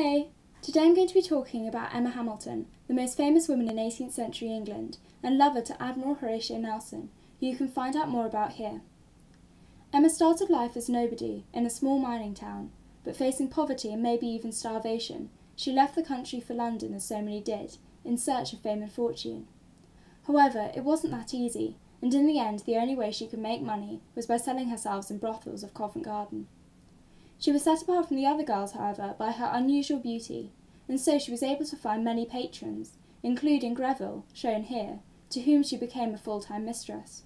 Hey, today I'm going to be talking about Emma Hamilton, the most famous woman in 18th century England and lover to Admiral Horatio Nelson, who you can find out more about here. Emma started life as nobody in a small mining town, but facing poverty and maybe even starvation, she left the country for London as so many did, in search of fame and fortune. However, it wasn't that easy, and in the end the only way she could make money was by selling herself in brothels of Covent Garden. She was set apart from the other girls, however, by her unusual beauty, and so she was able to find many patrons, including Greville, shown here, to whom she became a full-time mistress.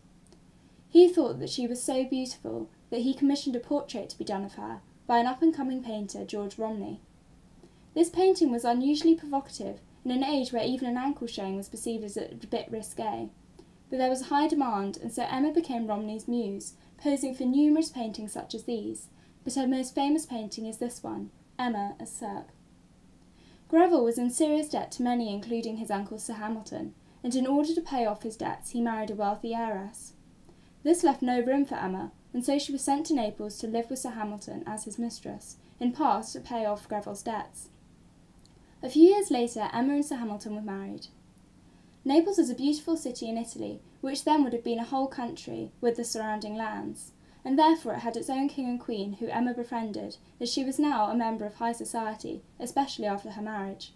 He thought that she was so beautiful that he commissioned a portrait to be done of her by an up-and-coming painter, George Romney. This painting was unusually provocative in an age where even an ankle showing was perceived as a bit risque. But there was high demand, and so Emma became Romney's muse, posing for numerous paintings such as these, but her most famous painting is this one, Emma as Circe. Greville was in serious debt to many including his uncle Sir Hamilton, and in order to pay off his debts he married a wealthy heiress. This left no room for Emma, and so she was sent to Naples to live with Sir Hamilton as his mistress, in part to pay off Greville's debts. A few years later Emma and Sir Hamilton were married. Naples is a beautiful city in Italy, which then would have been a whole country, with the surrounding lands and therefore it had its own king and queen who Emma befriended, as she was now a member of high society, especially after her marriage.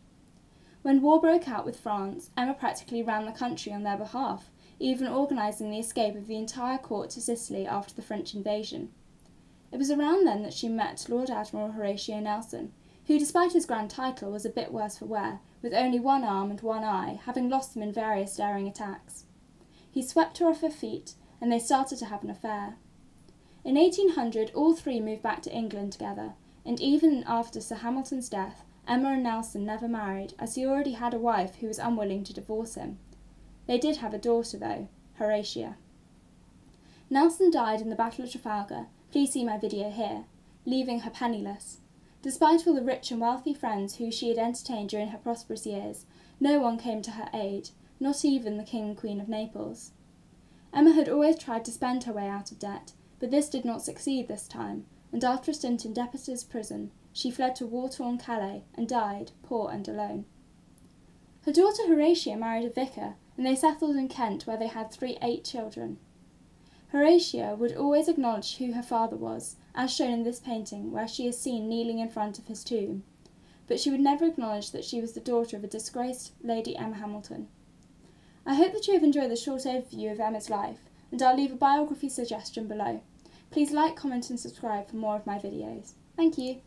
When war broke out with France, Emma practically ran the country on their behalf, even organising the escape of the entire court to Sicily after the French invasion. It was around then that she met Lord Admiral Horatio Nelson, who, despite his grand title, was a bit worse for wear, with only one arm and one eye, having lost them in various daring attacks. He swept her off her feet, and they started to have an affair. In 1800 all three moved back to England together, and even after Sir Hamilton's death, Emma and Nelson never married, as he already had a wife who was unwilling to divorce him. They did have a daughter, though, Horatia. Nelson died in the Battle of Trafalgar, please see my video here, leaving her penniless. Despite all the rich and wealthy friends who she had entertained during her prosperous years, no one came to her aid, not even the King and Queen of Naples. Emma had always tried to spend her way out of debt, but this did not succeed this time, and after a stint in debtor's prison, she fled to war-torn Calais and died, poor and alone. Her daughter Horatia married a vicar, and they settled in Kent where they had three eight children. Horatia would always acknowledge who her father was, as shown in this painting where she is seen kneeling in front of his tomb, but she would never acknowledge that she was the daughter of a disgraced Lady Emma Hamilton. I hope that you have enjoyed the short overview of Emma's life, and I'll leave a biography suggestion below. Please like, comment and subscribe for more of my videos. Thank you.